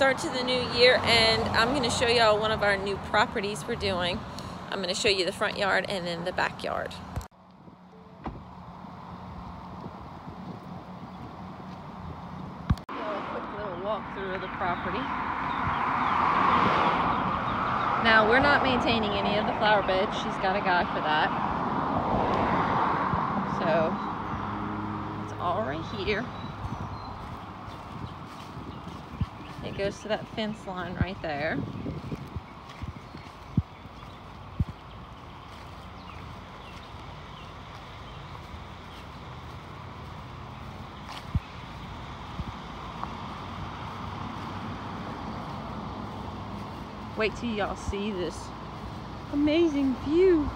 start to the new year and I'm to show y'all one of our new properties we're doing. I'm to show you the front yard and then the backyard. A quick little walkthrough of the property. Now we're not maintaining any of the flower beds. She's got a guy for that. So it's all right here. It goes to that fence line right there. Wait till y'all see this amazing view.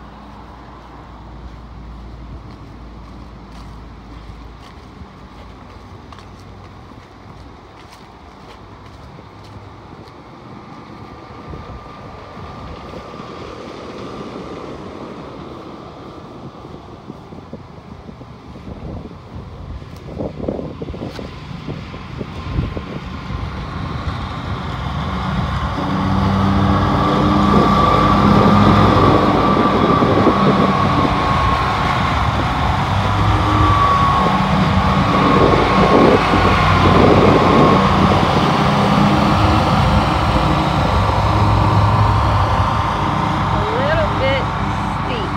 a little bit steep.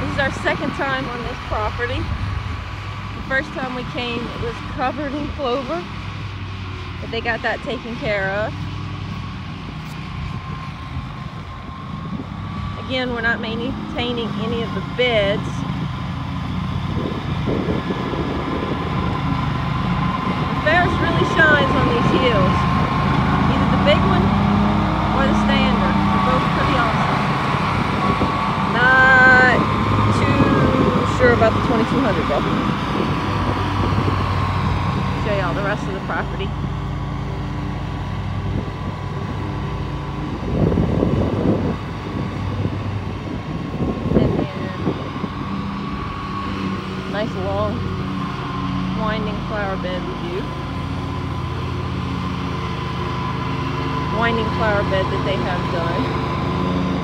This is our second time on this property. The first time we came, it was covered in clover, but they got that taken care of. Again, we're not maintaining any of the beds. The Ferris really shines on these hills. Either the big one or the standard. 2200. Show y'all the rest of the property. Nice long winding flower bed you. winding flower bed that they have done.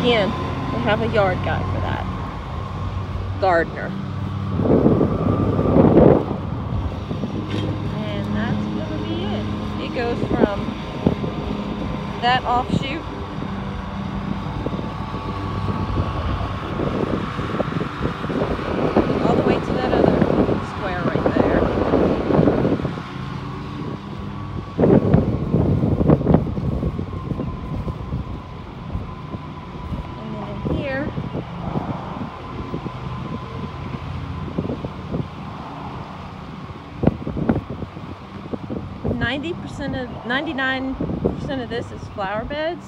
Again, they have a yard guy for that. Gardener. And that's gonna be it. It goes from that offshoot 90% of, 99% of this is flower beds,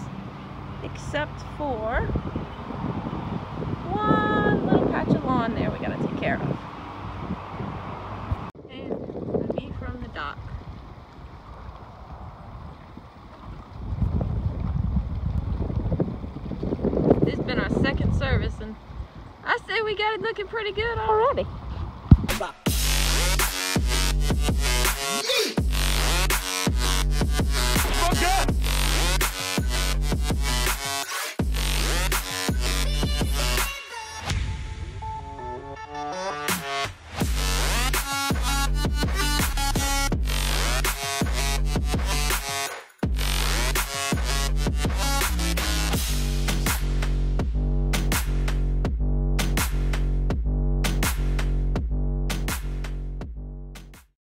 except for one little patch of lawn there we gotta take care of. And view from the dock. This has been our second service and I say we got it looking pretty good already.